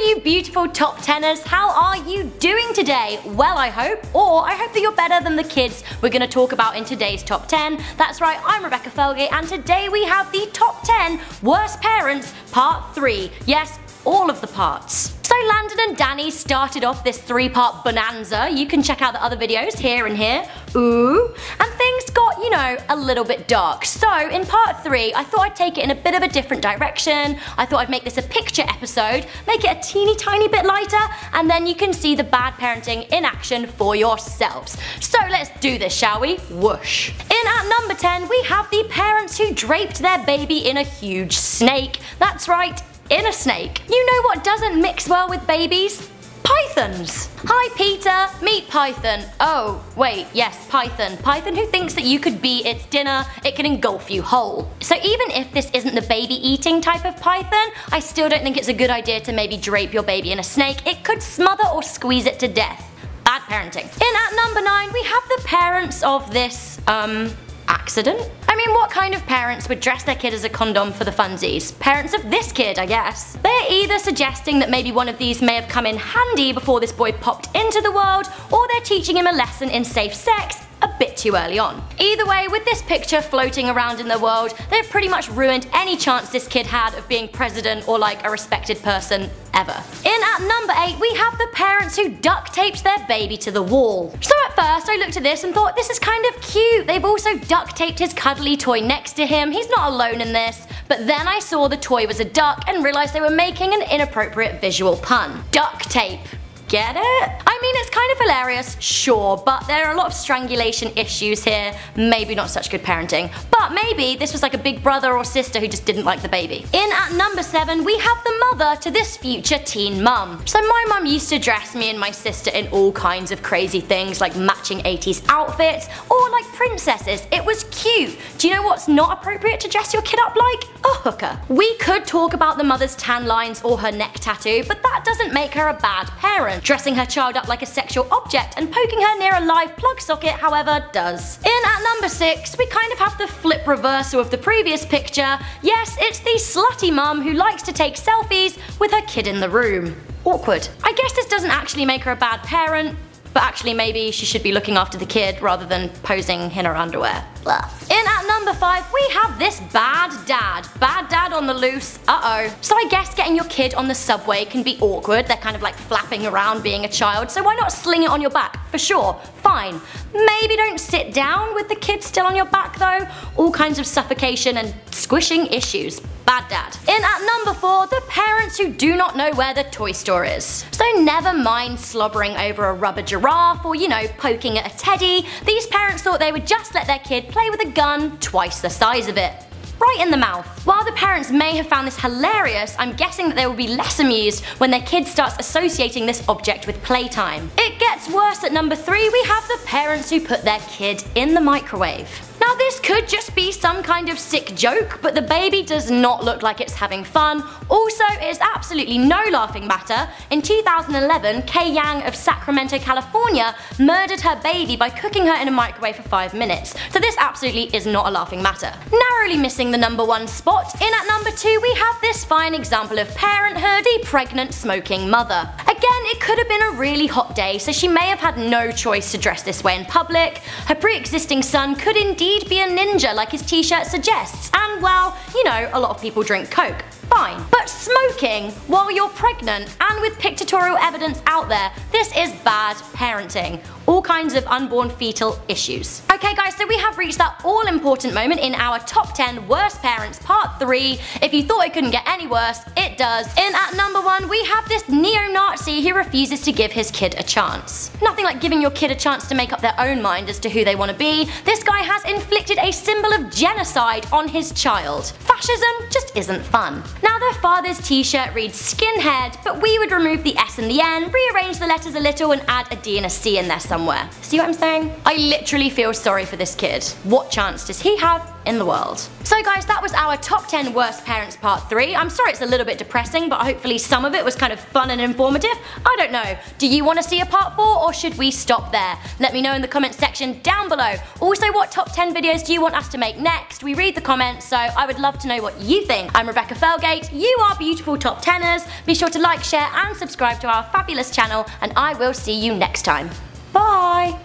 you beautiful top teners, how are you doing today? Well, I hope, or I hope that you're better than the kids we're going to talk about in today's top 10. That's right, I'm Rebecca Felgate, and today we have the top 10 worst parents, part 3. Yes, all of the parts. Landon and Danny started off this three-part bonanza. You can check out the other videos here and here. Ooh. And things got, you know, a little bit dark. So in part three, I thought I'd take it in a bit of a different direction. I thought I'd make this a picture episode, make it a teeny tiny bit lighter, and then you can see the bad parenting in action for yourselves. So let's do this, shall we? Whoosh. In at number 10, we have the parents who draped their baby in a huge snake. That's right, in a snake. You know what doesn't mix well with babies? Pythons! Hi Peter, meet Python. Oh, wait, yes, Python. Python who thinks that you could be its dinner, it can engulf you whole. So even if this isn't the baby eating type of python, I still don't think it's a good idea to maybe drape your baby in a snake. It could smother or squeeze it to death. Bad parenting. In at number 9 we have the parents of this, um, accident? Mean, what kind of parents would dress their kid as a condom for the funsies? Parents of this kid, I guess. They're either suggesting that maybe one of these may have come in handy before this boy popped into the world, or they're teaching him a lesson in safe sex a bit too early on. Either way, with this picture floating around in the world, they've pretty much ruined any chance this kid had of being president or like a respected person ever. In at number 8 we have the parents who duct taped their baby to the wall. So at first I looked at this and thought this is kind of cute. They've also duct taped his cuddly toy next to him. He's not alone in this. But then I saw the toy was a duck and realised they were making an inappropriate visual pun. Duct tape. Get it? I mean, it's kind of hilarious, sure, but there are a lot of strangulation issues here. Maybe not such good parenting. But maybe this was like a big brother or sister who just didn't like the baby. In at number 7, we have the mother to this future teen mum. So my mum used to dress me and my sister in all kinds of crazy things like matching 80s outfits or like princesses. It was cute. Do you know what's not appropriate to dress your kid up like? A hooker. We could talk about the mother's tan lines or her neck tattoo, but that doesn't make her a bad parent. Dressing her child up like a sexual object and poking her near a live plug socket, however, does. In at number 6, we kind of have the flip reversal of the previous picture. Yes, it's the slutty mum who likes to take selfies with her kid in the room. Awkward. I guess this doesn't actually make her a bad parent, but actually maybe she should be looking after the kid rather than posing in her underwear. Blah. In at number 5 we have this bad dad. Bad dad on the loose, uh oh. So I guess getting your kid on the subway can be awkward, they're kind of like flapping around being a child, so why not sling it on your back? For sure, fine. Maybe don't sit down with the kid still on your back though. All kinds of suffocation and squishing issues. Bad dad. In at number 4, the parents who do not know where the toy store is. So never mind slobbering over a rubber giraffe or you know poking at a teddy, these parents thought they would just let their kid play with a gun twice the size of it right in the mouth. While the parents may have found this hilarious, I'm guessing that they will be less amused when their kid starts associating this object with playtime. It gets worse at number 3, we have the parents who put their kid in the microwave. Now this could just be some kind of sick joke, but the baby does not look like it's having fun. Also, it's absolutely no laughing matter. In 2011, Kay Yang of Sacramento, California murdered her baby by cooking her in a microwave for 5 minutes. So this absolutely is not a laughing matter. Narrowly missing the number 1 spot, in at number 2 we have this fine example of parenthood, the pregnant smoking mother. Could have been a really hot day, so she may have had no choice to dress this way in public. Her pre-existing son could indeed be a ninja like his t-shirt suggests, and well, you know, a lot of people drink coke fine. But smoking while you're pregnant and with pictorial evidence out there, this is bad parenting. All kinds of unborn fetal issues. Okay guys, so we have reached that all important moment in our top 10 worst parents part 3. If you thought it couldn't get any worse, it does. In at number 1 we have this neo-Nazi who refuses to give his kid a chance. Nothing like giving your kid a chance to make up their own mind as to who they want to be. This guy has inflicted a symbol of genocide on his child. Fascism just isn't fun. Now their father's t-shirt reads skinhead, but we would remove the S and the N, rearrange the letters a little and add a D and a C in there somewhere somewhere. See what I'm saying? I literally feel sorry for this kid. What chance does he have in the world? So guys, that was our top 10 worst parents part 3. I'm sorry it's a little bit depressing, but hopefully some of it was kind of fun and informative. I don't know. Do you want to see a part 4 or should we stop there? Let me know in the comments section down below. Also, what top 10 videos do you want us to make next? We read the comments, so I would love to know what you think. I'm Rebecca Felgate, you are beautiful top 10ers. Be sure to like, share and subscribe to our fabulous channel and I will see you next time. Bye!